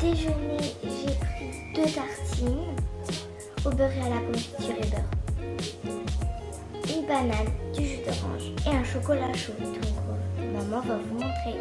déjeuner, j'ai pris deux tartines au beurre et à la confiture et beurre. Une banane, du jus d'orange et un chocolat chaud. Donc, euh, maman va vous montrer.